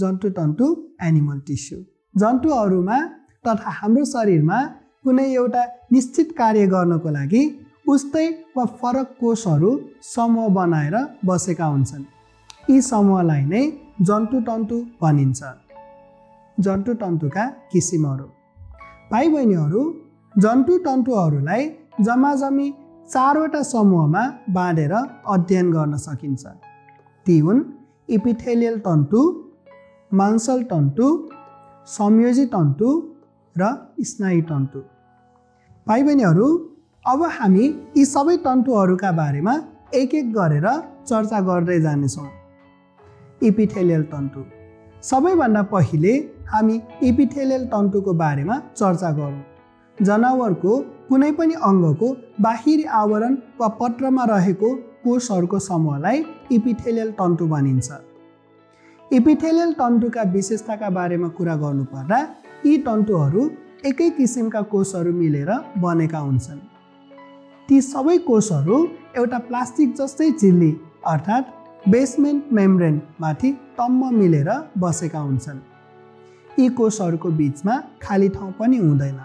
जन्तु तन्तु animal tissue जन्तुहरूमा तथा हाम्रो शरीरमा कुनै एउटा निश्चित कार्य गर्नको लागि उस्तै वा फरक कोषहरू समूह बनाएर बसेका हुन्छन्। यी समूहलाई नै जन्तु तन्तु भनिन्छ। जन्तु तन्तुका किसिमहरू। भाइ बहिनीहरू जन्तु तन्तुहरूलाई जमाजमी चारवटा समूहमा बाँडेर अध्ययन गर्न सकिन्छ। ती हुन् इपिथेलियल तन्तु मांसल तन्तु संयोजी तन्तु र स्नायु तन्तु। भाइ बहिनीहरू अब हामी यी सबै तन्तुहरूका बारेमा एक एक गरेर चर्चा गर्दै जानेछौँ। इपिथेलियल तन्तु। सबैभन्दा पहिले हामी इपिथेलियल तन्तुको बारेमा चर्चा गरौँ। जनावरको कुनै पनि अङ्गको बाहिरी आवरण वा पत्रमा रहेको कोषहरूको समूहलाई इपिथेलियल तन्तु भनिन्छ। इपिथेलियल तन्तुका विशेषताका बारेमा कुरा गर्नुपर्दा यी तन्तुहरू एकै किसिमका कोषहरू मिलेर बनेका हुन्छन्। ती सबै कोषहरू एउटा प्लास्टिक जस्तै चिल्ली अर्थात् बेसमेन्ट मेम्ब्रेन माथि टम्म मिलेर बसेका हुन्छन्। यी कोषहरूको बिचमा खाली ठाउँ पनि हुँदैन।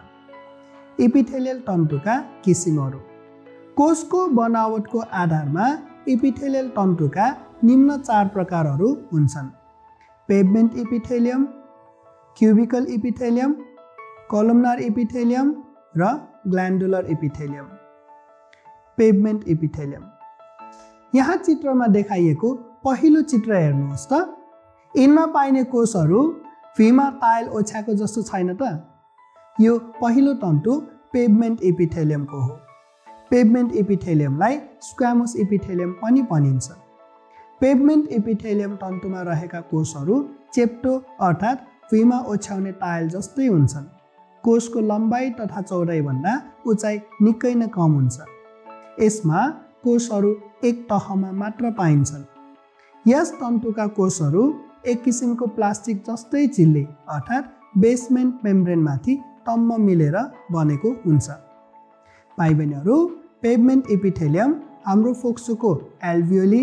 इपिथेलियल तन्तुका किसिमहरू। कोषको बनावटको आधारमा इपिथेलियल तन्तुका निम्न चार प्रकारहरू हुन्छन्। Pavement epithelium cubical epithelium columnar epithelium र ग्ल्यान्डुलर इपिथेलियम पेभमेन्ट इपिथेलियम यहाँ चित्रमा देखाइएको पहिलो चित्र हेर्नुहोस् त। यिनमा पाइने कोषहरू फिमा टायल ओछ्याएको जस्तो छैन त। यो पहिलो तन्तु पेभमेन्ट इपिथेलियमको हो। पेभमेन्ट इपिथेलियमलाई स्क्वामोस इपिथेलियम पनि भनिन्छ। पेभमेन्ट इपिथेलियम तन्तुमा रहेका कोषहरू चेप्टो अर्थात् भुइँमा ओछ्याउने टायल जस्तै हुन्छन्। कोषको लम्बाइ तथा चौडाइभन्दा उचाइ निकै नै कम हुन्छ। यसमा कोषहरू एक तहमा मात्र पाइन्छन्। यस तन्तुका कोषहरू एक किसिमको प्लास्टिक जस्तै चिल्ले अर्थात् बेसमेन्ट मेम्ब्रेनमाथि टम्म मिलेर बनेको हुन्छ। भाइ बहिनीहरू पेभमेन्ट इपिथेलियम हाम्रो फोक्सोको एल्भियोली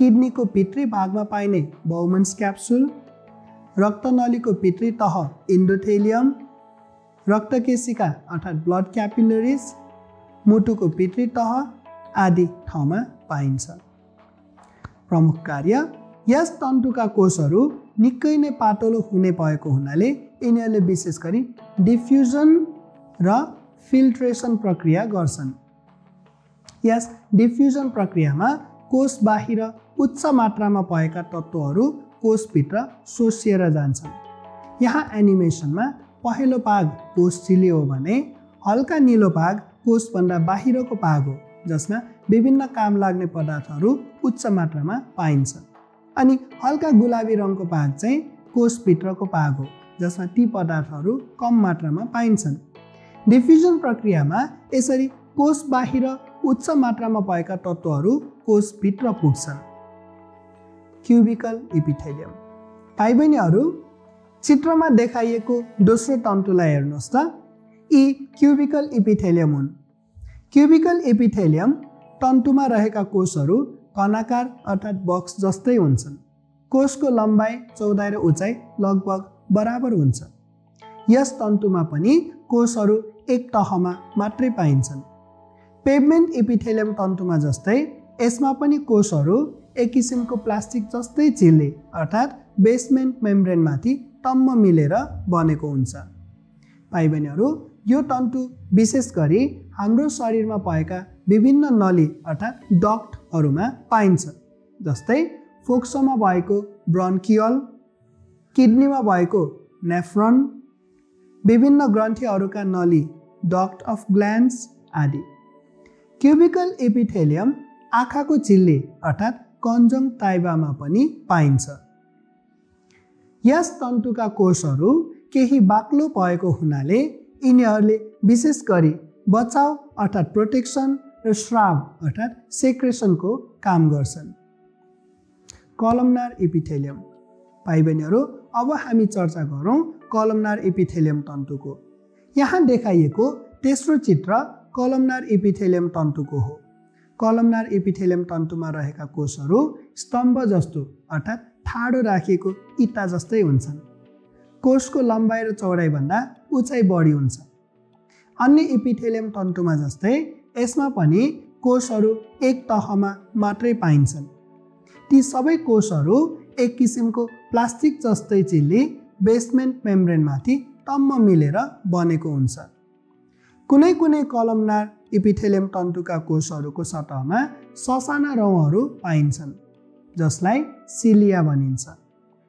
किडनीको भित्री भागमा पाइने बहुमन्स क्याप्सुल रक्तनलीको भित्री तह इन्डोथेलियम रक्तकेशिका अर्थात् ब्लड क्यापिलरिज मुटुको भित्री तह आदि ठाउँमा पाइन्छ। प्रमुख कार्य यस तन्तुका कोषहरू निकै नै पातलो हुने भएको हुनाले यिनीहरूले विशेष गरी डिफ्युजन र फिल्ट्रेसन प्रक्रिया गर्छन्। यस डिफ्युजन प्रक्रियामा कोष बाहिर उच्च मात्रामा भएका तत्त्वहरू कोषभित्र सोसिएर जान्छन्। यहाँ एनिमेसनमा पहेँलो भाग कोष चिलियो भने हल्का निलो भाग कोषभन्दा बाहिरको भाग हो जसमा विभिन्न काम लाग्ने पदार्थहरू उच्च मात्रामा पाइन्छ। अनि हल्का गुलाबी रङको भाग चाहिँ कोषभित्रको भाग हो जसमा ती पदार्थहरू कम मात्रामा पाइन्छन्। डिफ्युजन प्रक्रियामा यसरी कोष बाहिर उच्च मात्रामा भएका तत्त्वहरू कोषभित्र पुग्छन्। Cubical epithelium. भाइ बहिनीहरू चित्रमा देखाइएको दोस्रो तन्तुलाई हेर्नुहोस् त। यी क्युबिकल इपिथेलियम हुन्। क्युबिकल एपिथेलियम तन्तुमा रहेका कोषहरू कनाकार अर्थात् बक्स जस्तै हुन्छन्। कोषको लम्बाइ चौधाइ र उचाइ लगभग बराबर हुन्छ। यस तन्तुमा पनि कोषहरू एक तहमा मात्रै पाइन्छन्। पेभमेन्ट इपिथेलियम तन्तुमा जस्तै यसमा पनि कोषहरू एक किसिमको प्लास्टिक जस्तै चिल्ले अर्थात् बेसमेन्ट मेम्ब्रेनमाथि टम्म मिलेर बनेको हुन्छ। भाइ बहिनीहरू यो तन्तु विशेष गरी हाम्रो शरीरमा भएका विभिन्न नली अर्थात् डक्टहरूमा पाइन्छ जस्तै फोक्सोमा भएको ब्रन्कियल किडनीमा भएको नेफ्रन विभिन्न ग्रन्थीहरूका नली डक्ट अफ ग्ल्यान्स आदि। क्युबिकल एपिथेलियम आँखाको चिल्ले अर्थात् कन्जङ ताइबामा पनि पाइन्छ। यस तन्तुका कोषहरू केही बाक्लो भएको हुनाले यिनीहरूले विशेष गरी बचाउ अर्थात् प्रोटेक्सन र श्राव अर्थात् सेक्रेसनको काम गर्छन्। कलमनार इपिथेलियम भाइ बहिनीहरू अब हामी चर्चा गरौँ कलमनार इपिथेलियम तन्तुको यहाँ देखाइएको तेस्रो चित्र कलमनार इपिथेलियम तन्तुको हो। कलमनार इपिथेलियम तन्तुमा रहेका कोषहरू स्तम्भ जस्तो अर्थात् ठाडो राखिएको इट्टा जस्तै हुन्छन्। कोषको लम्बाइ र चौडाइभन्दा उचाइ बढी हुन्छ। अन्य इपिथेलियम तन्तुमा जस्तै यसमा पनि कोषहरू एक तहमा मात्रै पाइन्छन्। ती सबै कोषहरू एक किसिमको प्लास्टिक जस्तै चिल्ली बेसमेन्ट मेम्ब्रेनमाथि टम्म मिलेर बनेको हुन्छ। कुनै कुनै कलमनार इपिथेलियम तन्तुका कोषहरूको सतहमा ससाना रौँहरू पाइन्छन् जसलाई सिलिया भनिन्छ।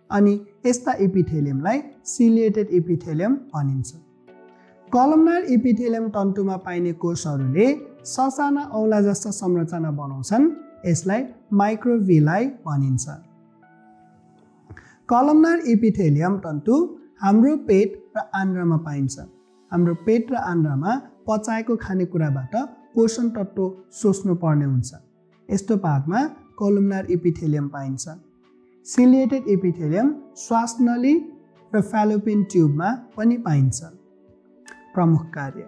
अनि यस्ता इपिथेलियमलाई सिलिएटेड इपिथेलियम भनिन्छ। कलमनार इपिथेलियम तन्तुमा पाइने कोषहरूले ससाना औला जस्ता संरचना बनाउँछन् यसलाई माइक्रोभिलाई भनिन्छ। कलमनार इपिथेलियम तन्तु हाम्रो पेट र आन्द्रामा पाइन्छ। हाम्रो पेट र आन्द्रामा पचाएको खानेकुराबाट पोषण तत्त्व सोच्नु पर्ने हुन्छ। यस्तो भागमा कोलुमनार इपिथेलियम पाइन्छ। सिलिएटेड इपिथेलियम श्वासनली र फ्यालोपिन ट्युबमा पनि पाइन्छ। प्रमुख कार्य।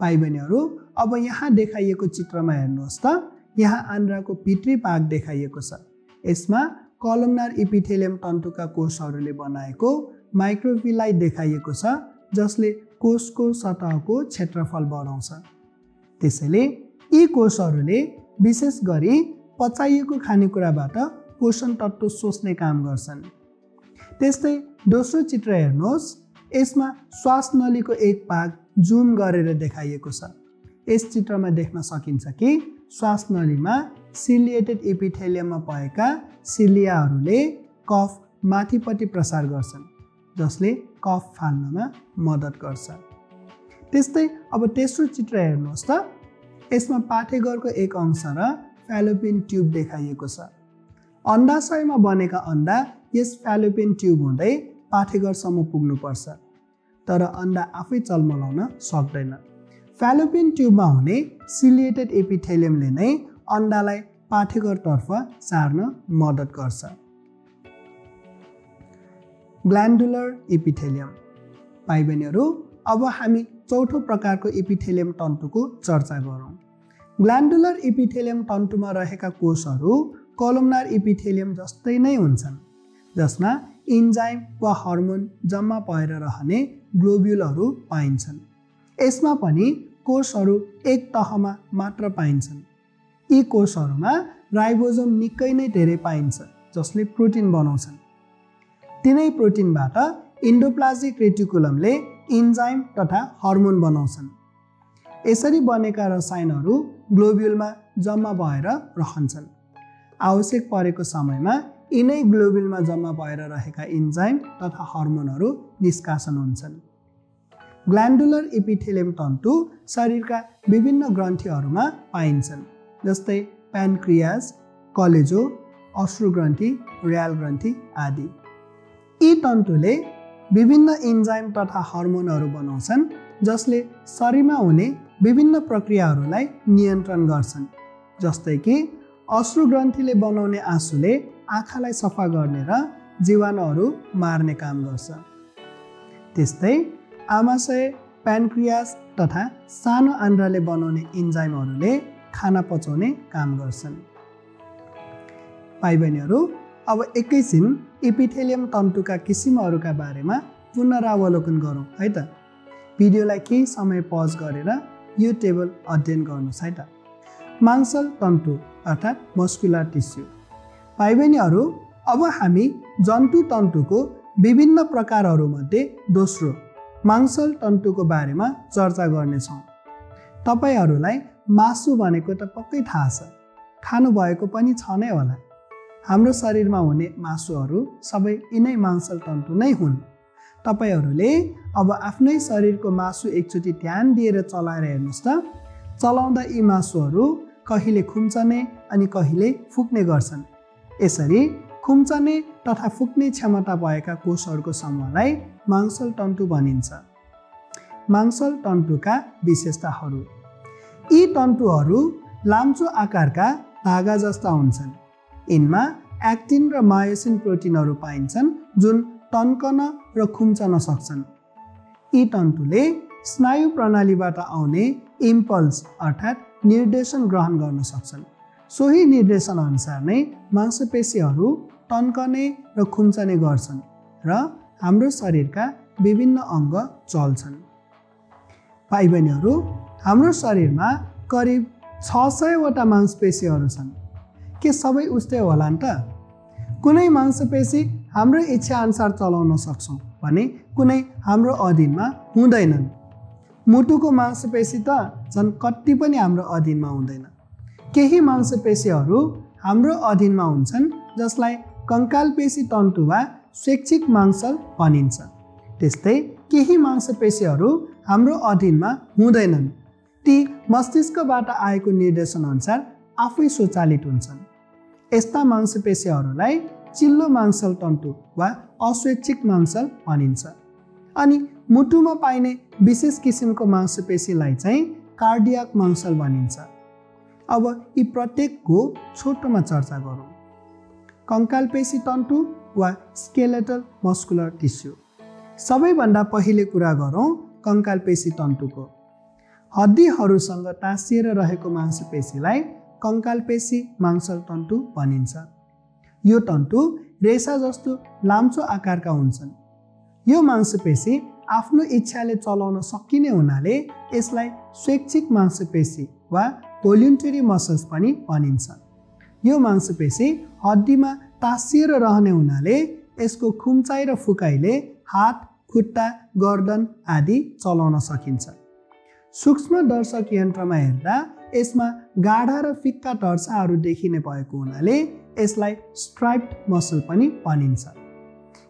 भाइ बहिनीहरू अब यहाँ देखाइएको चित्रमा हेर्नुहोस् त। यहाँ आन्द्राको भित्री भाग देखाइएको छ। यसमा कलमनार इपिथेलियम तन्तुका कोषहरूले बनाएको माइक्रोभिलाई देखाइएको छ जसले कोषको सतहको क्षेत्रफल बढाउँछ। त्यसैले यी कोषहरूले विशेष गरी पचाइएको खानेकुराबाट पोषण तत्त्व सोच्ने काम गर्छन्। त्यस्तै दोस्रो चित्र हेर्नुहोस्। यसमा श्वास नलीको एक भाग जुम गरेर देखाइएको छ। यस चित्रमा देख्न सकिन्छ कि श्वास नलीमा सिलिएटेड एपिथेलियममा भएका सिलियाहरूले कफ माथिपट्टि प्रसार गर्छन् जसले कफ फाल्नमा मद्दत गर्छ। त्यस्तै अब तेस्रो चित्र हेर्नुहोस् त। यसमा पाठेघरको एक अंश र फ्यालोपिन ट्युब देखाइएको छ। अन्डाशयमा बनेका अन्डा यस फ्यालोपिन ट्युब हुँदै पाठेघरसम्म पुग्नुपर्छ। तर अन्डा आफै चलमलाउन सक्दैन। फ्यालोपिन ट्युबमा हुने सिलिएटेड एपिथेलियमले नै अन्डालाई पाठेघरतर्फ सार्न मद्दत गर्छ। Glandular epithelium. भाइ बहिनीहरू अब हामी चौथो प्रकारको इपिथेलियम तन्तुको चर्चा गरौँ। ग्ल्यान्डुलर इपिथेलियम तन्तुमा रहेका कोषहरू कलमनार इपिथेलियम जस्तै नै हुन्छन् जसमा इन्जाइम वा हर्मोन जम्मा भएर रहने ग्लोब्युलहरू पाइन्छन्। यसमा पनि कोषहरू एक तहमा मात्र पाइन्छन्। यी कोषहरूमा राइबोजोम निकै नै धेरै पाइन्छ जसले प्रोटिन बनाउँछन्। तिनै प्रोटिनबाट इन्डोप्लाजिक रेटिकुलमले इन्जाइम तथा हर्मोन बनाउँछन्। यसरी बनेका रसायनहरू ग्लोब्युलमा जम्मा भएर रहन्छन्। आवश्यक परेको समयमा यिनै ग्लोब्युलमा जम्मा भएर रहेका इन्जाइम तथा हर्मोनहरू निष्कासन हुन्छन्। ग्ल्यान्डुलर इपिथेलियम तन्तु शरीरका विभिन्न ग्रन्थीहरूमा पाइन्छन् जस्तै प्यानक्रियाज कलेजो अश्रुग्रन्थी र्याल ग्रन्थी आदि। यी तन्तुले विभिन्न इन्जाइम तथा हर्मोनहरू बनाउँछन् जसले शरीरमा हुने विभिन्न प्रक्रियाहरूलाई नियन्त्रण गर्छन्। जस्तै कि अश्रुग्रन्थीले बनाउने आँसुले आँखालाई सफा गर्ने र जीवाणुहरू मार्ने काम गर्छ। त्यस्तै आमाशय प्यानक्रियास तथा सानो आन्द्राले बनाउने इन्जाइमहरूले खाना पचाउने काम गर्छन्। भाइ बहिनीहरू अब एकैछिन इपिथेलियम तन्तुका किसिमहरूका बारेमा पुनरावलोकन गरौँ है त? भिडियोलाई केही समय पज गरेर यो टेबल अध्ययन गर्नुहोस् है त? मांसल तन्तु अर्थात् मस्कुलर टिस्यु। भाइ बहिनीहरू अब हामी जन्तु तन्तुको विभिन्न प्रकारहरूमध्ये दोस्रो मांसल तन्तुको बारेमा चर्चा गर्नेछौँ। तपाईँहरूलाई मासु भनेको त पक्कै थाहा छ। खानुभएको पनि छ नै होला। हाम्रो शरीरमा हुने मासुहरू सबै यिनै मांसल तन्तु नै हुन्। तपाईँहरूले अब आफ्नै शरीरको मासु एकचोटि ध्यान दिएर चलाएर हेर्नुहोस् त। चलाउँदा यी मासुहरू कहिले खुम्चने अनि कहिले फुक्ने गर्छन्। यसरी खुम्चने तथा फुक्ने क्षमता भएका कोषहरूको समूहलाई मांसल तन्तु भनिन्छ। मांसल तन्तुका विशेषताहरू। यी तन्तुहरू लाम्चो आकारका धागा जस्ता हुन्छन्। यिनमा एक्टिन र मायोसिन प्रोटिनहरू पाइन्छन् जुन तन्कन र खुम्चन सक्छन्। यी तन्तुले स्नायु प्रणालीबाट आउने इम्पल्स अर्थात् निर्देशन ग्रहण गर्न सक्छन्। सोही निर्देशन अनुसार नै मांसपेशीहरू तन्कने र खुम्चने गर्छन् र हाम्रो शरीरका विभिन्न अङ्ग चल्छन्। भाइ बहिनीहरू हाम्रो शरीरमा करिब छ सयवटा मांसपेसीहरू छन्। के सबै उस्तै होला नि त? कुनै मांसपेशी हाम्रो इच्छाअनुसार चलाउन सक्छौँ भने कुनै हाम्रो अधीनमा हुँदैनन्। मुटुको मांसपेशी त झन् कति पनि हाम्रो अधीनमा हुँदैन। केही मांसपेशीहरू हाम्रो अधीनमा हुन्छन् जसलाई कङ्कालपेशी तन्तु वा स्वैच्छिक मांसल भनिन्छ। त्यस्तै केही मांसपेशीहरू हाम्रो अधीनमा हुँदैनन्। ती मस्तिष्कबाट आएको निर्देशनअनुसार आफै स्वचालित हुन्छन्। यस्ता मांसपेशीहरूलाई चिल्लो मांसल तन्तु वा अस्वैच्छिक मांसल भनिन्छ। अनि मुटुमा पाइने विशेष किसिमको मांसपेशीलाई चाहिँ कार्डियाक मांसल भनिन्छ। अब यी प्रत्येकको छोटोमा चर्चा गरौँ। कङ्कालपेशी तन्तु वा स्केलेटल मस्कुलर टिस्यु। सबैभन्दा पहिले कुरा गरौँ कङ्कालपेशी तन्तुको। हड्डीहरूसँग टाँसिएर रहेको मांसपेशीलाई कङ्कालपेशी मांसल तन्तु भनिन्छ। यो तन्तु रेसा जस्तो लाम्चो आकारका हुन्छन्। यो मांसपेशी आफ्नो इच्छाले चलाउन सकिने हुनाले यसलाई स्वैच्छिक मांसपेशी वा भोल्युन्टरी मसल्स पनि भनिन्छ। यो मांसपेशी हड्डीमा तासिएर रहने हुनाले यसको खुम्चाइ र फुकाइले हात खुट्टा गर्दन आदि चलाउन सकिन्छ। सूक्ष्म दर्शक यन्त्रमा हेर्दा यसमा गाढा र फिक्का टर्साहरू देखिने भएको हुनाले यसलाई स्ट्राइप्ड मसल पनि भनिन्छ।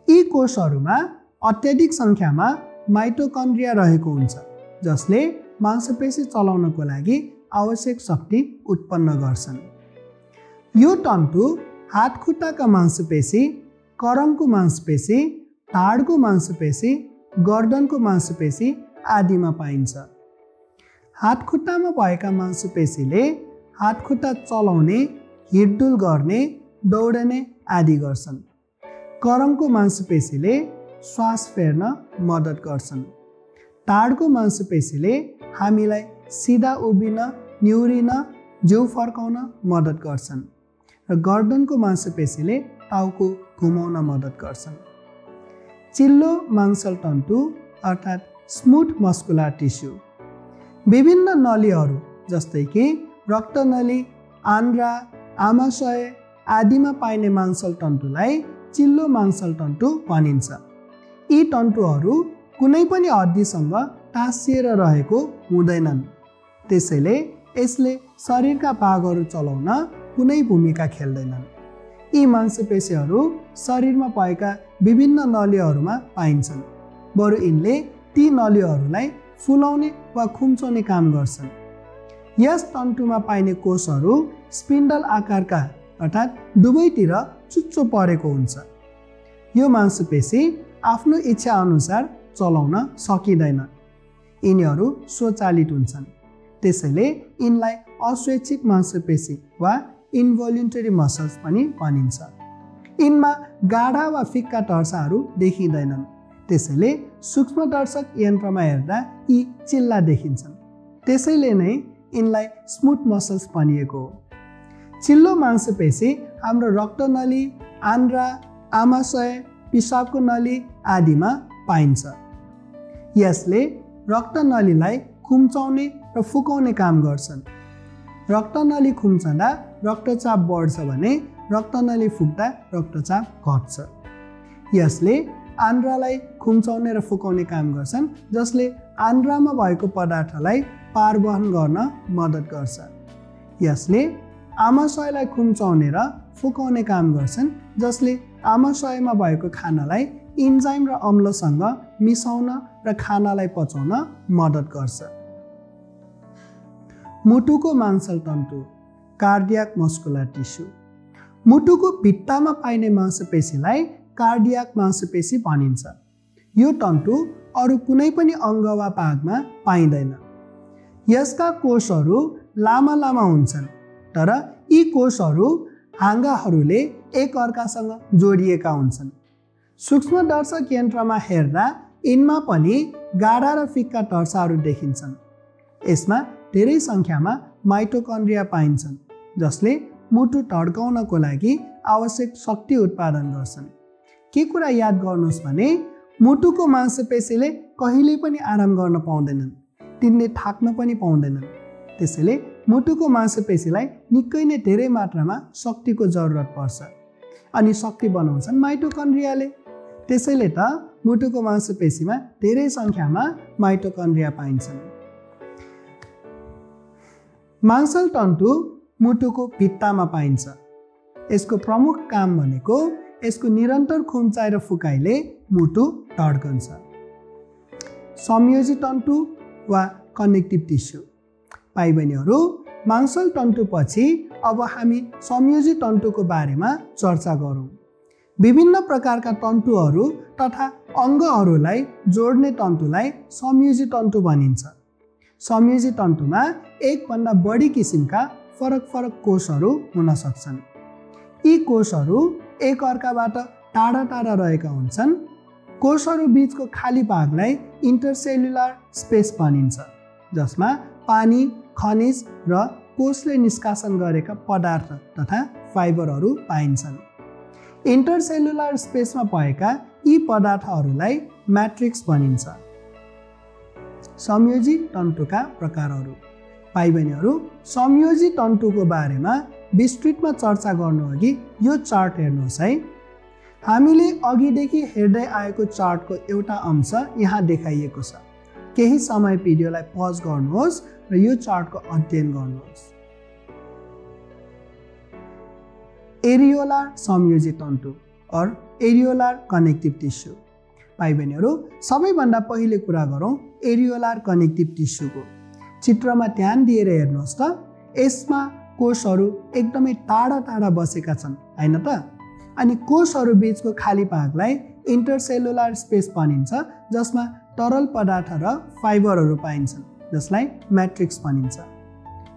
यी कोषहरूमा अत्याधिक सङ्ख्यामा माइटोकन्ड्रिया रहेको हुन्छ जसले मांसपेशी चलाउनको लागि आवश्यक शक्ति उत्पन्न गर्छन्। यो तन्तु हात खुट्टाका मांसपेशी करङको मांसपेशी ढाडको मांसपेशी गर्दनको मांसपेशी आदिमा पाइन्छ। हात खुट्टामा भएका मांसपेशीले हात खुट्टा चलाउने हिडडुल गर्ने दौडने आदि गर्छन्। करङको मांसपेशीले श्वास फेर्न मद्दत गर्छन्। ढाडको मांसपेशीले हामीलाई सिधा उभिन निहुरिन जिउ फर्काउन मद्दत गर्छन् र गर्दनको मांसपेशीले टाउको घुमाउन मद्दत गर्छन्। चिल्लो मांसल तन्तु अर्थात् स्मुथ मस्कुलर टिस्यु विभिन्न नलीहरू जस्तै कि रक्तनली आन्द्रा आमाशय आदिमा पाइने मांसल तन्तुलाई चिल्लो मांसल तन्तु भनिन्छ। यी तन्तुहरू कुनै पनि हड्डीसँग टाँसिएर रहेको हुँदैनन्। त्यसैले यसले शरीरका भागहरू चलाउन कुनै भूमिका खेल्दैनन्। यी मांसपेशीहरू शरीरमा भएका विभिन्न नलीहरूमा पाइन्छन्। बरु यिनले ती नलीहरूलाई फुलाउने वा खुम्चाउने काम गर्छन्। यस तन्तुमा पाइने कोषहरू स्पिन्डल आकारका अर्थात् दुवैतिर चुच्चो परेको हुन्छ। यो मांसपेशी आफ्नो इच्छा अनुसार चलाउन सकिँदैन। यिनीहरू स्वचालित हुन्छन्। त्यसैले यिनलाई अस्वैच्छिक मांसपेशी वा इन्भोल्युन्टरी मसल्स पनि भनिन्छ। यिनमा गाढा वा फिक्का टर्साहरू देखिँदैनन्। त्यसैले सूक्ष्म दर्शक यन्त्रमा हेर्दा यी चिल्ला देखिन्छन्। त्यसैले नै यिनलाई स्मुथ मसल्स भनिएको हो। चिल्लो मांसपेशी हाम्रो रक्तनली आन्द्रा आमाशय पिसाबको नली आदिमा पाइन्छ। यसले रक्तनलीलाई खुम्चाउने र फुकाउने काम गर्छन्। रक्तनली खुम्चँदा रक्तचाप बढ्छ भने रक्तनली फुक्दा रक्तचाप घट्छ। यसले आन्द्रालाई खुम्चाउने र फुकाउने काम गर्छन् जसले आन्द्रामा भएको पदार्थलाई पार वहन गर्न मद्दत गर्छ। यसले आमाशयलाई खुम्चाउने र फुकाउने काम गर्छन् जसले आमाशयमा भएको खानालाई इन्जाइम र अम्लसँग मिसाउन र खानालाई पचाउन मद्दत गर्छ। मुटुको मांसल तन्तु कार्डियाक मस्कुलर टिस्यु। मुटुको भित्तामा पाइने मांसपेशीलाई कार्डियाक मांसपेशी भनिन्छ। यो तन्तु अरू कुनै पनि अङ्ग वा भागमा पाइँदैन। यसका कोषहरू लामा लामा हुन्छन् तर यी कोषहरू हाँगाहरूले एक अर्कासँग जोडिएका हुन्छन्। सूक्ष्म दर्शक यन्त्रमा हेर्दा यिनमा पनि गाढा र फिक्का टर्साहरू देखिन्छन्। यसमा धेरै सङ्ख्यामा माइटोकन्ड्रिया पाइन्छन् जसले मुटु टड्काउनको लागि आवश्यक शक्ति उत्पादन गर्छन्। के कुरा याद गर्नुहोस् भने मुटुको मांसपेशीले कहिले पनि आराम गर्न पाउँदैनन् तिनले थाक्न पनि पाउँदैनन्। त्यसैले मुटुको मांसपेशीलाई निकै नै धेरै मात्रामा शक्तिको जरुरत पर्छ। अनि शक्ति बनाउँछन् माइटोकन्ड्रियाले। त्यसैले त मुटुको मांसपेशीमा धेरै सङ्ख्यामा माइटोकन्ड्रिया पाइन्छन्। मांसल तन्तु मुटुको भित्तामा पाइन्छ। यसको प्रमुख काम भनेको यसको निरन्तर खुम्चाइ र फुकाइले मुटु धड्कन्छ संयोजी तन्तु वा कनेक्टिभ टिस्यु भाइ बहिनीहरू मांसल तन्तुपछि अब हामी संयोजी तन्तुको बारेमा चर्चा गरौँ। विभिन्न प्रकारका तन्तुहरू तथा अङ्गहरूलाई जोड्ने तन्तुलाई संयोजी तन्तु भनिन्छ। संयोजी तन्तुमा एकभन्दा बढी किसिमका फरक फरक कोषहरू हुन सक्छन्। यी कोषहरू एक अर्काबाट टाढा टाढा रहेका हुन्छन्। कोषहरू बिचको खाली भागलाई इन्टरसेलुलर स्पेस भनिन्छ जसमा पानी खनिज र कोषले निष्कासन गरेका पदार्थ तथा फाइबरहरू पाइन्छन्। इन्टरसेलुलर स्पेसमा भएका यी पदार्थहरूलाई म्याट्रिक्स भनिन्छ। संयोजी तन्तुका प्रकारहरू। भाइ बहिनीहरू संयोजी तन्तुको बारेमा विस्तृतमा चर्चा गर्नु अघि यो चार्ट हेर्नुहोस् है। हामीले अघिदेखि हेर्दै आएको चार्टको एउटा अंश यहाँ देखाइएको छ। केही समय भिडियोलाई पज गर्नुहोस् र यो चार्टको अध्ययन गर्नुहोस्। एरियोलार संयोजी तन्तु अर एरियोलार कनेक्टिभ टिस्यु। भाइ बहिनीहरू सबैभन्दा पहिले कुरा गरौँ एरियोलार कनेक्टिभ टिस्युको। चित्रमा ध्यान दिएर हेर्नुहोस् त। यसमा कोषहरू एकदमै टाढा टाढा बसेका छन् होइन त? अनि कोषहरू बिचको खाली भागलाई इन्टरसेलुलर स्पेस भनिन्छ जसमा तरल पदार्थ र फाइबरहरू पाइन्छन् जसलाई म्याट्रिक्स भनिन्छ।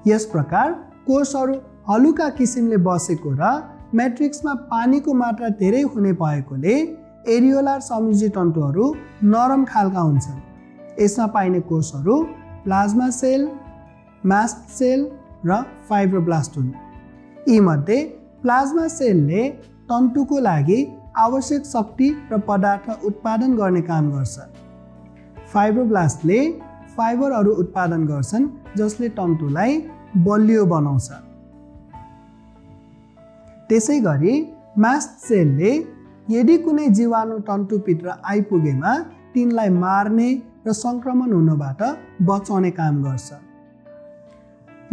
यस प्रकार कोषहरू हलुका किसिमले बसेको र म्याट्रिक्समा पानीको मात्रा धेरै हुने भएकोले एरियोलार संयोजी तन्तुहरू नरम खालका हुन्छन्। यसमा पाइने कोषहरू प्लाज्मा सेल मास्ट सेल र फाइब्रोब्लास्ट हुन्। यीमध्ये प्लाज्मा सेलले तन्तुको लागि आवश्यक शक्ति र पदार्थ उत्पादन गर्ने काम गर्छ। फाइब्रोब्लास्टले फाइबरहरू उत्पादन गर्छन् जसले तन्तुलाई बलियो बनाउँछ। त्यसै गरी मास्ट सेलले यदि कुनै जीवाणु तन्तुभित्र आइपुगेमा तिनलाई मार्ने र सङ्क्रमण हुनबाट बचाउने काम गर्छ।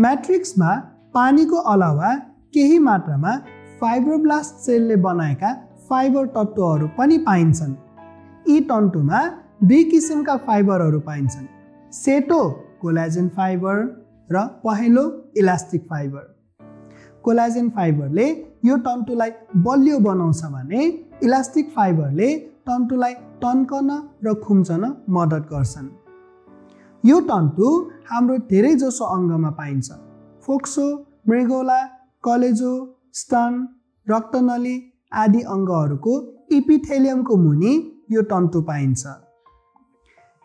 म्याट्रिक्समा पानीको अलावा केही मात्रामा फाइब्रोब्लास्ट सेलले बनाएका फाइबर तत्त्वहरू पनि पाइन्छन्। यी तन्तुमा दुई किसिमका फाइबरहरू पाइन्छन् सेतो कोलाजेन फाइबर र पहेँलो इलास्टिक फाइबर। कोलाजेन फाइबरले यो तन्तुलाई बलियो बनाउँछ भने इलास्टिक फाइबरले तन्तुलाई तन्कन र खुम्चन मद्दत गर्छन्। यो तन्तु हाम्रो धेरैजसो अङ्गमा पाइन्छ। फोक्सो मृगोला कलेजो स्तन रक्तनली आदि अङ्गहरूको इपिथेलियमको मुनि यो तन्तु पाइन्छ।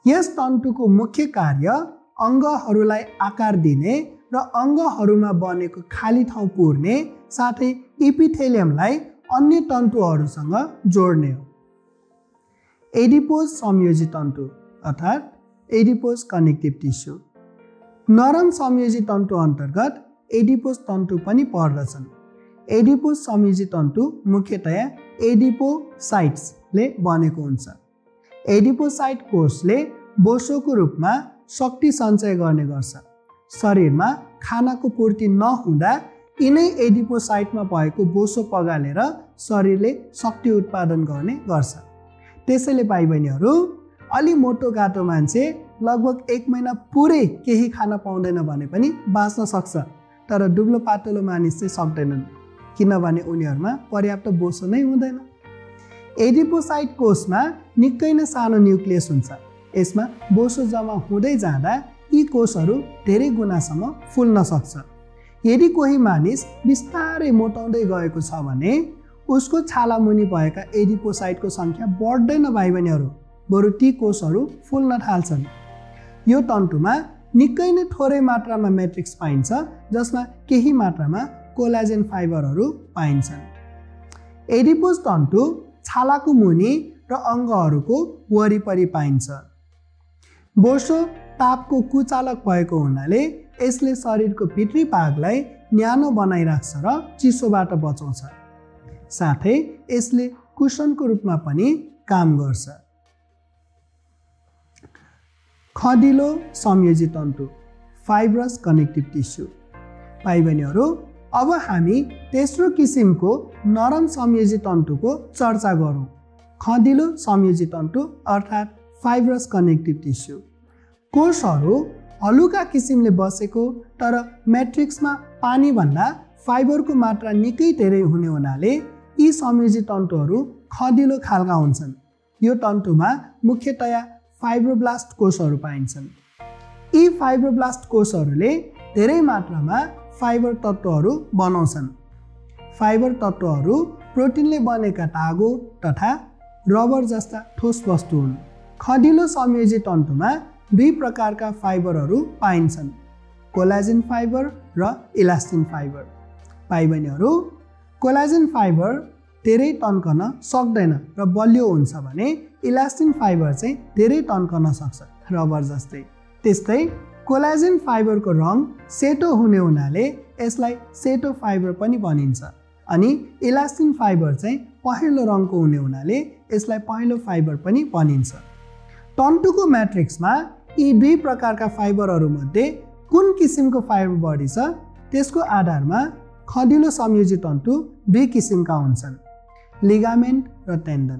यस तन्तुको मुख्य कार्य अङ्गहरूलाई आकार दिने र अङ्गहरूमा बनेको खाली ठाउँ पुर्ने साथै इपिथेलियमलाई अन्य तन्तुहरूसँग जोड्ने हो। एडिपोज संयोजी तन्तु अर्थात् एडिपोज कनेक्टिभ टिस्यु। नरम संयोजी तन्तु अन्तर्गत एडिपोज तन्तु पनि पर्दछन्। एडिपोज संयोजी तन्तु मुख्यतया एडिपोसाइट्सले बनेको हुन्छ। एडिपोसाइट कोषले बोसोको रूपमा शक्ति सञ्चय गर्ने गर्छ। शरीरमा खानाको पूर्ति नहुँदा यिनै एडिपोसाइटमा भएको बोसो पगालेर शरीरले शक्ति उत्पादन गर्ने गर्छ। त्यसैले भाइ बहिनीहरू अलि मोटो गाटो मान्छे लगभग एक महिना पुरै केही खान पाउँदैन भने पनि बाँच्न सक्छ। तर डुब्लो पातलो मानिस चाहिँ सक्दैनन् किनभने उनीहरूमा पर्याप्त बोसो नै हुँदैन। एडिपोसाइट कोषमा निकै नै सानो न्युक्लियस हुन्छ। यसमा बोसो जम्मा हुँदै जाँदा यी कोषहरू धेरै गुणासम्म फुल्न सक्छ। यदि कोही मानिस बिस्तारै मोटाउँदै गएको छ भने उसको छाला मुनि भएका एडिपोसाइटको सङ्ख्या बढ्दैन भाइ बहिनीहरू बरु ती कोषहरू फुल्न थाल्छन्। यो तन्तुमा निकै नै थोरै मात्रामा मेट्रिक्स पाइन्छ जसमा केही मात्रामा कोलाजेन फाइबरहरू पाइन्छन्। एडिपोज तन्तु छालाको मुनि र अङ्गहरूको वरिपरि पाइन्छ। बोसो तापको कुचालक भएको हुनाले यसले शरीरको भित्री भागलाई न्यानो बनाइराख्छ र चिसोबाट बचाउँछ। साथै यसले कुसनको रूपमा पनि काम गर्छ। खदिलो संयोजी तन्तु फाइब्रस कनेक्टिभ टिस्यु भाइ बहिनीहरू अब हामी तेस्रो किसिमको नरम संयोजी तन्तुको चर्चा गरौँ। खदिलो संयोजी तन्तु अर्थात् फाइब्रस कनेक्टिभ टिस्यु कोषहरू हलुका किसिमले बसेको तर म्याट्रिक्समा पानीभन्दा फाइबरको मात्रा निकै धेरै हुने हुनाले यी संयोजी तन्तुहरू खदिलो खालका हुन्छन्। यो तन्तुमा मुख्यतया फाइब्रोब्लास्ट कोषहरू पाइन्छन्। यी फाइब्रोब्लास्ट कोषहरूले धेरै मात्रामा फाइबर तत्त्वहरू बनाउँछन्। फाइबर तत्त्वहरू प्रोटिनले बनेका टागो तथा रबर जस्ता ठोस वस्तु हुन्। खदिलो संयोजी तन्तुमा दुई प्रकारका फाइबरहरू पाइन्छन्। कोलाजिन फाइबर र इलास्टिन फाइबर। भाइ बहिनीहरू कोलाजिन फाइबर धेरै तन्कन सक्दैन र बलियो हुन्छ भने इलास्टिन फाइबर चाहिँ धेरै तन्कन सक्छ रबर जस्तै। त्यस्तै कोलाजिन फाइबरको रङ सेतो हुने हुनाले यसलाई सेतो फाइबर पनि भनिन्छ अनि इलास्टिन फाइबर चाहिँ पहेँलो रङको हुने हुनाले यसलाई पहेँलो फाइबर पनि भनिन्छ। तन्तुको म्याट्रिक्समा यी दुई प्रकारका फाइबरहरूमध्ये कुन किसिमको फाइबर बढी छ त्यसको आधारमा खदिलो संयोजी तन्तु दुई किसिमका हुन्छन्। लिगामेन्ट र टेन्डन।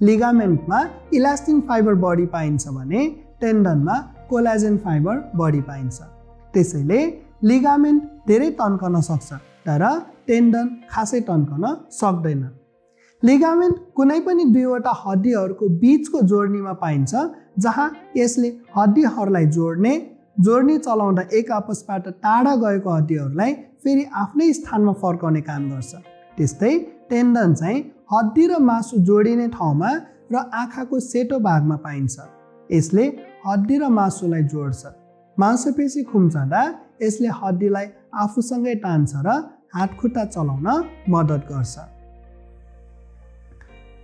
लिगामेन्टमा इलास्टिन फाइबर बढी पाइन्छ भने टेन्डनमा कोलाजेन फाइबर बढी पाइन्छ। त्यसैले लिगामेन्ट धेरै तन्कन सक्छ तर टेन्डन खासै तन्कन सक्दैन। लिगामेन्ट कुनै पनि दुईवटा हड्डीहरूको बिचको जोड्नीमा पाइन्छ जहाँ यसले हड्डीहरूलाई जोड्ने जोड्नी चलाउँदा एक आपसबाट टाढा गएको हड्डीहरूलाई फेरि आफ्नै स्थानमा फर्काउने काम गर्छ। त्यस्तै टेन्डन चाहिँ हड्डी र मासु जोडिने ठाउँमा र आँखाको सेतो भागमा पाइन्छ। यसले हड्डी र मासुलाई जोड्छ। मांसपेशी खुम्चँदा यसले हड्डीलाई आफूसँगै तान्छ र हातखुट्टा चलाउन मद्दत गर्छ।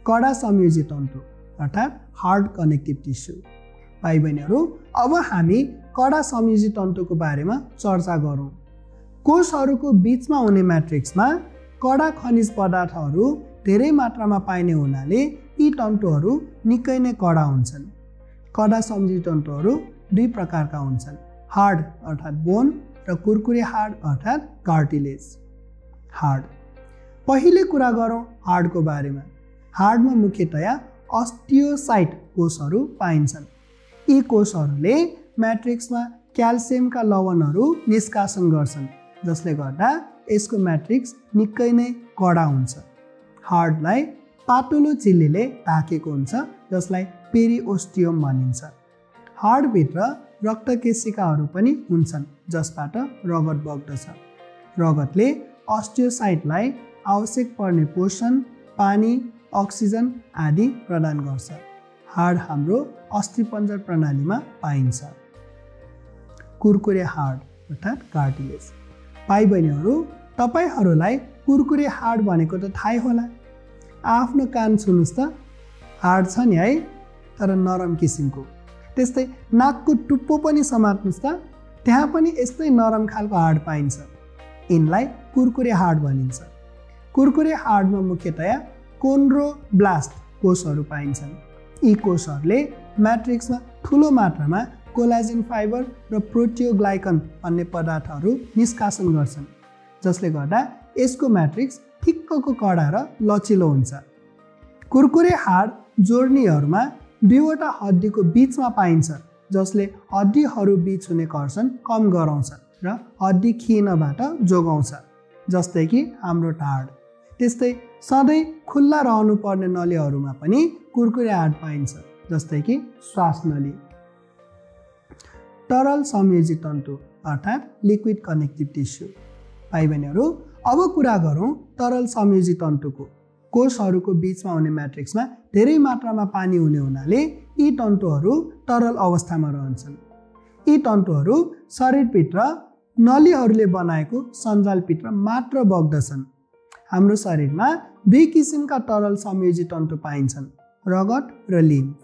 कडा संयोजित तन्तु अर्थात् हार्ड कनेक्टिभ टिस्यु। भाइ बहिनीहरू अब हामी कडा संयोजित तन्तुको बारेमा चर्चा गरौँ। कोषहरूको बिचमा हुने म्याट्रिक्समा कडा खनिज पदार्थहरू धेरै मात्रामा पाइने हुनाले यी तन्तुहरू निकै नै कडा हुन्छन्। कडा संयोजित तन्तुहरू दुई प्रकारका हुन्छन् हार्ड अर्थात् बोन र कुरकुरे हार्ड अर्थात् कार्टिलेज। हार्ड। पहिले कुरा गरौँ हार्डको बारेमा। हार्डमा मुख्यतया अस्टियोसाइट कोषहरू पाइन्छन्। यी कोषहरूले म्याट्रिक्समा क्याल्सियमका लवणहरू निष्कासन गर्छन्। जसले गर्दा यसको म्याट्रिक्स निकै नै कडा हुन्छ। हार्डलाई पातलो चिल्लीले ढाकेको हुन्छ जसलाई पेरिओस्टियम भनिन्छ। हार्डभित्र रक्तकेशिकाहरू पनि हुन्छन् जसबाट रगत बग्दछ। रगतले अस्टियोसाइटलाई आवश्यक पर्ने पोषण पानी अक्सिजन आदि प्रदान गर्छ। हाड हाम्रो अस्थिपञ्जर प्रणालीमा पाइन्छ। कुरकुरे हाड अर्थात् कार्टिलेज। भाइ बहिनीहरू तपाईँहरूलाई कुरकुरे हाड भनेको त थाहै होला। आफ्नो कान सुन्नुहोस् त। हाड छ नि है तर नरम किसिमको। त्यस्तै नाकको टुप्पो पनि समात्नुहोस् त। त्यहाँ पनि यस्तै नरम खालको हाड पाइन्छ। यिनलाई कुरकुरे हाड भनिन्छ। कुरकुरे हाडमा मुख्यतया कोन्ड्रोब्लास्ट कोषहरू पाइन्छन्। यी कोषहरूले म्याट्रिक्समा ठुलो मात्रामा कोलाजिन फाइबर र प्रोटियोग्लाइकन भन्ने पदार्थहरू निष्कासन गर्छन् जसले गर्दा यसको म्याट्रिक्स ठिक्कको कडा र लचिलो हुन्छ। कुरकुरे हाड जोड्नीहरूमा दुईवटा हड्डीको बिचमा पाइन्छ जसले हड्डीहरू बिच हुने कर्षण कम गराउँछ र हड्डी खिनबाट जोगाउँछ जस्तै कि हाम्रो ढाड त्यस्तै सधैँ खुल्ला रहनुपर्ने नलीहरूमा पनि कुरकुरे हाड पाइन्छ जस्तै कि श्वास नली। तरल संयोजित तन्तु अर्थात् लिक्विड कनेक्टिभ टिस्यु भाइ बहिनीहरू अब कुरा गरौँ तरल संयोजित तन्तुको कोषहरूको बिचमा हुने म्याट्रिक्समा धेरै मात्रामा पानी हुने हुनाले यी तन्तुहरू तरल अवस्थामा रहन्छन्। यी तन्तुहरू शरीरभित्र नलीहरूले बनाएको सञ्जालभित्र मात्र बग्दछन्। हाम्रो शरीरमा दुई किसिमका तरल संयोजी तन्तु पाइन्छन् रगत र लिम्फ।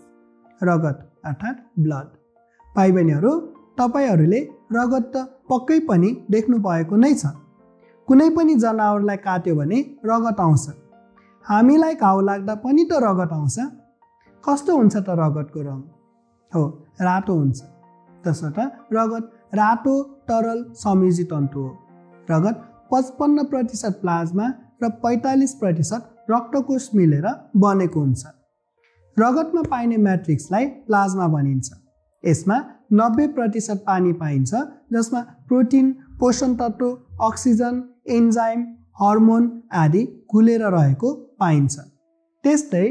रगत अर्थात् ब्लड भाइ बहिनीहरू तपाईँहरूले रगत त पक्कै पनि देख्नु भएको नै छ कुनै पनि जनावरलाई काट्यो भने रगत आउँछ। हामीलाई घाउ लाग्दा पनि त रगत आउँछ। कस्तो हुन्छ त रगतको रङ? हो रातो हुन्छ। तसर्थ रगत रातो तरल संयोजी तन्तु हो। रगत पचपन्न प्रतिशत प्लाज्मा र पैँतालिस प्रतिशत रक्तकोष मिलेर बनेको हुन्छ। रगतमा पाइने म्याट्रिक्सलाई प्लाज्मा भनिन्छ। यसमा नब्बे प्रतिशत पानी पाइन्छ जसमा प्रोटिन पोषण तत्त्व अक्सिजन एन्जाइम हर्मोन आदि घुलेर रहेको पाइन्छ। त्यस्तै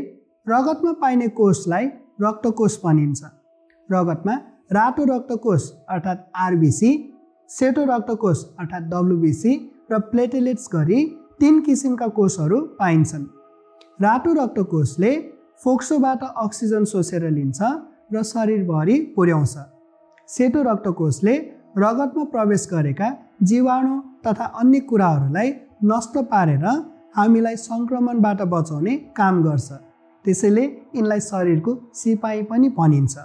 रगतमा पाइने कोषलाई रक्तकोष भनिन्छ। रगतमा रातो रक्तकोष अर्थात् आरबिसी सेतो रक्तकोष अर्थात् डब्लुबिसी र प्लेटेलेट्स गरी तिन किसिमका कोषहरू पाइन्छन्। रातो रक्तकोषले फोक्सोबाट अक्सिजन सोसेर लिन्छ र शरीरभरि पुर्याउँछ। सेतो रक्तकोषले रगतमा प्रवेश गरेका जीवाणु तथा अन्य कुराहरूलाई नष्ट पारेर हामीलाई सङ्क्रमणबाट बचाउने काम गर्छ। त्यसैले यिनलाई शरीरको सिपाही पनि भनिन्छ।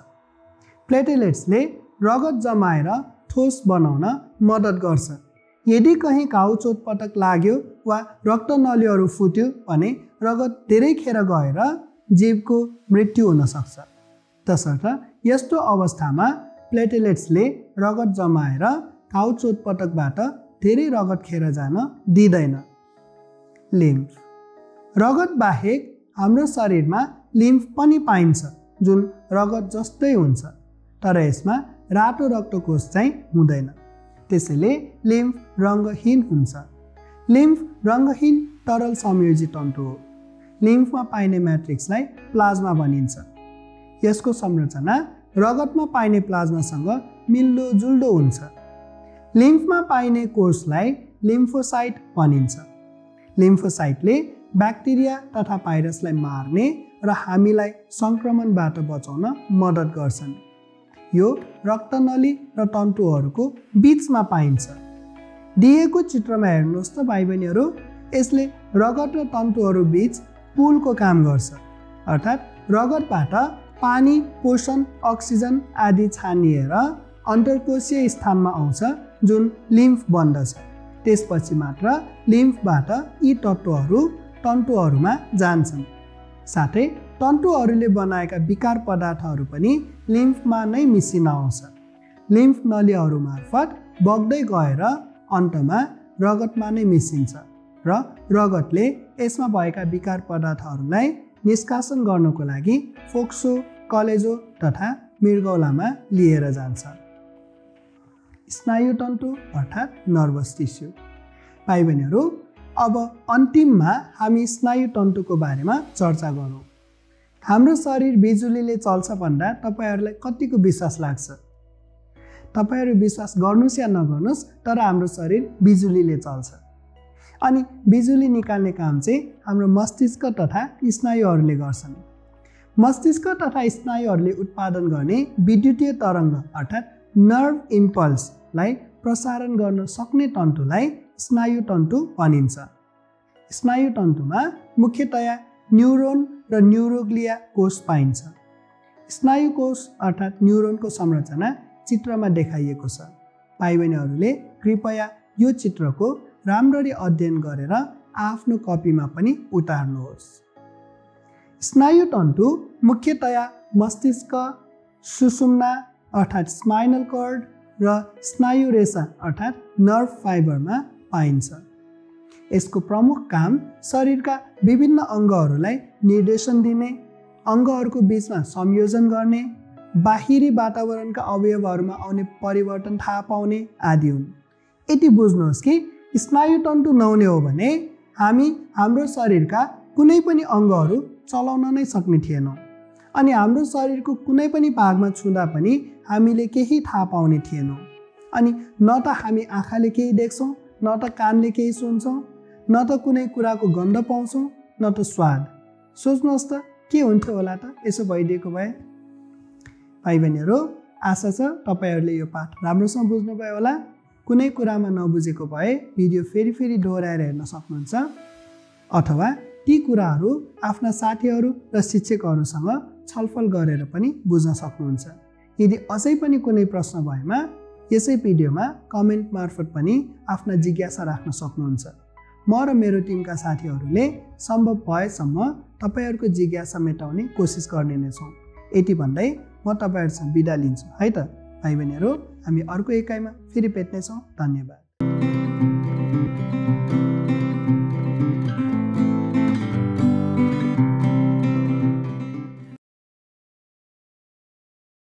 प्लेटेलेट्सले रगत जमाएर ठोस बनाउन मद्दत गर्छ। यदि कहीँ घाउ चोटपटक लाग्यो वा रक्तनलीहरू फुट्यो भने रगत धेरै खेर गएर जीवको मृत्यु हुनसक्छ तसर्थ यस्तो अवस्थामा प्लेटेलेट्सले रगत जमाएर घाउ चोटपटकबाट धेरै रगत खेर जान दिँदैन। लिम्फ रगत बाहेक हाम्रो शरीरमा लिम्फ पनि पाइन्छ जुन रगत जस्तै हुन्छ तर यसमा रातो रक्तकोष चाहिँ हुँदैन। त्यसैले लिम्फ रङ्गहीन हुन्छ। लिम्फ रङ्गहीन तरल संयोजी तन्तु हो। लिम्फमा पाइने म्याट्रिक्सलाई प्लाज्मा भनिन्छ। यसको संरचना रगतमा पाइने प्लाज्मासँग मिल्दोजुल्दो हुन्छ। लिम्फमा पाइने कोषलाई लिम्फोसाइट भनिन्छ। लिम्फोसाइटले ब्याक्टेरिया तथा भाइरसलाई मार्ने र हामीलाई सङ्क्रमणबाट बचाउन मद्दत गर्छन्। यो रक्तनली र तन्तुहरूको बिचमा पाइन्छ। दिएको चित्रमा हेर्नुहोस् त भाइ बहिनीहरू यसले रगत र तन्तुहरू बिच पुलको काम गर्छ। अर्थात् रगतबाट पानी पोषण अक्सिजन आदि छानिएर अन्तर्कोशीय स्थानमा आउँछ जुन लिम्फ बन्दछ। त्यसपछि मात्र लिम्फबाट यी तत्त्वहरू तन्तुहरूमा जान्छन्। साथै तन्तुहरूले बनाएका विकार पदार्थहरू पनि लिम्फमा नै मिसिन आउँछ। लिम्फ नलीहरू मार्फत बग्दै गएर अन्तमा रगतमा नै मिसिन्छ र रगतले यसमा भएका विकार पदार्थहरूलाई निष्कासन गर्नको लागि फोक्सो कलेजो तथा मृगौलामा लिएर जान्छ। स्नायुतन्तु अर्थात् नर्भस टिस्यु। भाइ बहिनीहरू अब अन्तिममा हामी स्नायुतन्तुको बारेमा चर्चा गरौँ। हाम्रो शरीर बिजुलीले चल्छ भन्दा तपाईँहरूलाई कतिको विश्वास लाग्छ? तपाईँहरू विश्वास गर्नुहोस् या नगर्नुहोस् तर हाम्रो शरीर बिजुलीले चल्छ। अनि बिजुली निकाल्ने काम चाहिँ हाम्रो मस्तिष्क तथा स्नायुहरूले गर्छन्। मस्तिष्क तथा स्नायुहरूले उत्पादन गर्ने विद्युतीय तरङ्ग अर्थात् नर्भ इम्पल्सलाई प्रसारण गर्न सक्ने तन्तुलाई स्नायुतन्तु भनिन्छ। स्नायुतन्तुमा मुख्यतया न्युरोन र न्युरोग्लिया कोष पाइन्छ। स्नायु कोष अर्थात् न्युरोनको संरचना चित्रमा देखाइएको छ। भाइ बहिनीहरूले कृपया यो चित्रको राम्ररी अध्ययन गरेर आफ्नो कपीमा पनि उतार्नुहोस्। स्नायुतन्तु मुख्यतया मस्तिष्क सुषुम्ना अर्थात् स्माइनल कर्ड र स्नायु रेसा अर्थात् नर्भ फाइबरमा पाइन्छ। यसको प्रमुख काम शरीरका विभिन्न अङ्गहरूलाई निर्देशन दिने अङ्गहरूको बिचमा संयोजन गर्ने बाहिरी वातावरणका अवयवहरूमा आउने परिवर्तन थाहा पाउने आदि हुन्। यति बुझ्नुहोस् कि स्नायुतन्तु नहुने हो भने हामी हाम्रो शरीरका कुनै पनि अङ्गहरू चलाउन नै सक्ने थिएनौँ। अनि हाम्रो शरीरको कुनै पनि भागमा छुँदा पनि हामीले केही थाहा पाउने थिएनौँ। अनि न त हामी आँखाले केही देख्छौँ न त कानले केही सुन्छौँ न त कुनै कुराको गन्ध पाउँछौँ न त स्वाद। सोच्नुहोस् त के हुन्थ्यो होला त यसो भइदिएको भए? भाइ बहिनीहरू आशा छ तपाईँहरूले यो पाठ राम्रोसँग बुझ्नुभयो होला। कुनै कुरामा नबुझेको भए भिडियो फेरि फेरि दोहोऱ्याएर हेर्न सक्नुहुन्छ। अथवा ती कुराहरू आफ्ना साथीहरू र शिक्षकहरूसँग छलफल गरेर पनि बुझ्न सक्नुहुन्छ। यदि अझै पनि कुनै प्रश्न भएमा यसै भिडियोमा कमेन्ट मार्फत पनि आफ्ना जिज्ञासा राख्न सक्नुहुन्छ। म र मेरो टिमका साथीहरूले सम्भव भएसम्म तपाईँहरूको जिज्ञासा मेटाउने कोसिस गर्ने नै छौँ। यति भन्दै म तपाईँहरूसँग बिदा लिन्छु है त? भाइ बहिनीहरू हामी अर्को एकाइमा फेरि भेट्नेछौँ। धन्यवाद।